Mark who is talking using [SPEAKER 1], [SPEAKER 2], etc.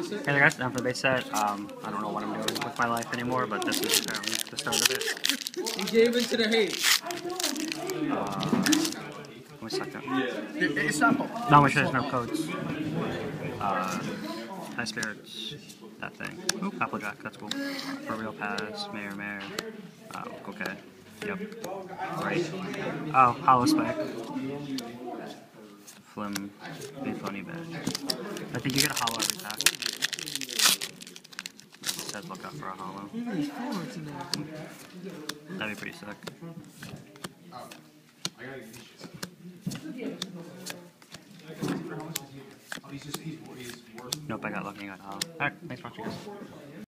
[SPEAKER 1] base set?
[SPEAKER 2] Hey there guys, down for the base set. Um, I don't know what I'm doing with my life anymore, but this is apparently the start of it.
[SPEAKER 1] He gave into the hate.
[SPEAKER 2] Uh, one second.
[SPEAKER 3] It- It's not. po-
[SPEAKER 2] No, make sure there's no codes. Uh, high spirits, that thing. Ooh, Applejack, that's cool. For real pass, mayor, mayor. Oh, okay. Yep. Right. Oh, hollow spike. Flim, big funny badge. I think you get a hollow every pack. It says look out for a hollow.
[SPEAKER 1] Look at these forwards in there.
[SPEAKER 2] That'd be pretty sick. Nope, I got lucky. I got hollow. Alright, thanks for watching, guys.